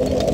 you.